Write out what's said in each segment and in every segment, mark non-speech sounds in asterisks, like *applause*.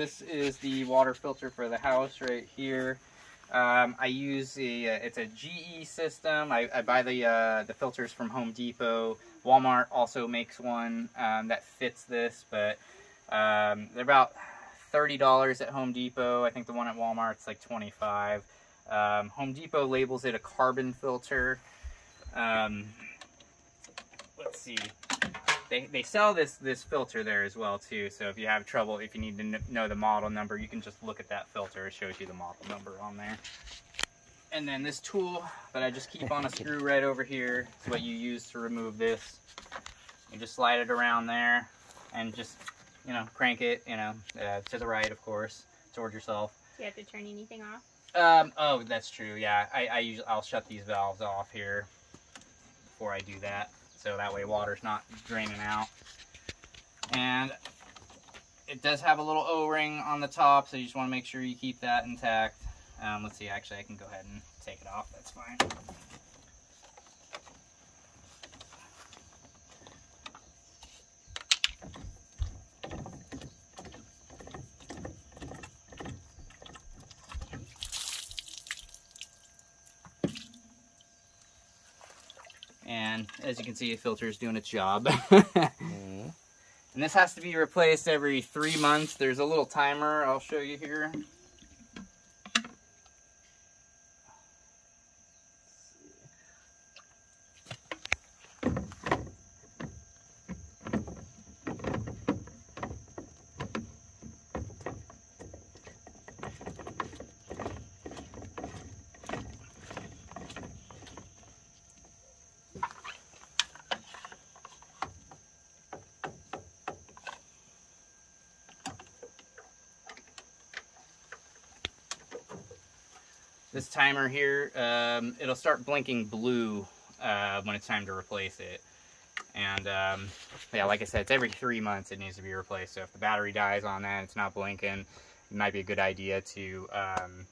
This is the water filter for the house right here. Um, I use a, uh, it's a GE system. I, I buy the, uh, the filters from Home Depot. Walmart also makes one um, that fits this, but um, they're about $30 at Home Depot. I think the one at Walmart's like 25 um, Home Depot labels it a carbon filter. Um, let's see they, they sell this this filter there as well too. So if you have trouble if you need to know the model number you can just look at that filter. It shows you the model number on there. And then this tool that I just keep on a *laughs* screw right over here is what you use to remove this. You just slide it around there and just you know crank it you know uh, to the right of course toward yourself. Do you have to turn anything off? Um oh that's true yeah. I, I usually I'll shut these valves off here before I do that so that way water's not draining out. And it does have a little O-ring on the top, so you just want to make sure you keep that intact. Um, let's see, actually I can go ahead and take it off, that's fine. And as you can see, the filter is doing its job. *laughs* mm-hmm. And this has to be replaced every three months. There's a little timer I'll show you here. This timer here, um, it'll start blinking blue uh, when it's time to replace it. And um, yeah, like I said, it's every three months it needs to be replaced. So if the battery dies on that, it's not blinking, it might be a good idea to um,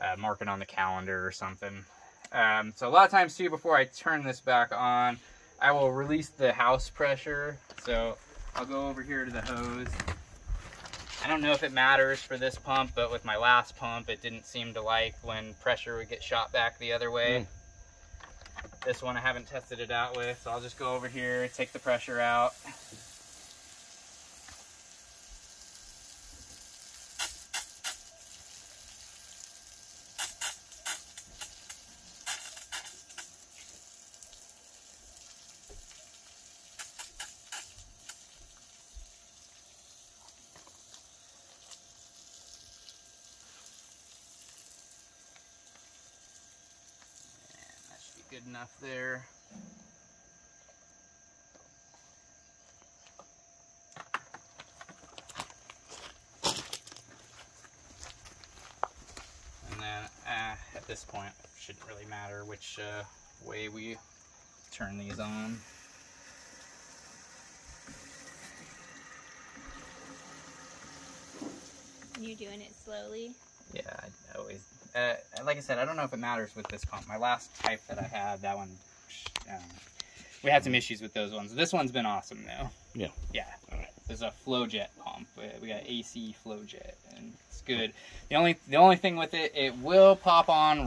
uh, mark it on the calendar or something. Um, so a lot of times too, before I turn this back on, I will release the house pressure. So I'll go over here to the hose I don't know if it matters for this pump, but with my last pump, it didn't seem to like when pressure would get shot back the other way. Mm. This one I haven't tested it out with, so I'll just go over here, take the pressure out. Good enough there. And then uh, at this point, shouldn't really matter which uh, way we turn these on. You're doing it slowly? Yeah, I always uh, like I said, I don't know if it matters with this pump. My last type that I had, that one, um, we had some issues with those ones. This one's been awesome though. Yeah. Yeah. All right. There's a Flojet pump. We got AC Flojet, and it's good. The only the only thing with it, it will pop on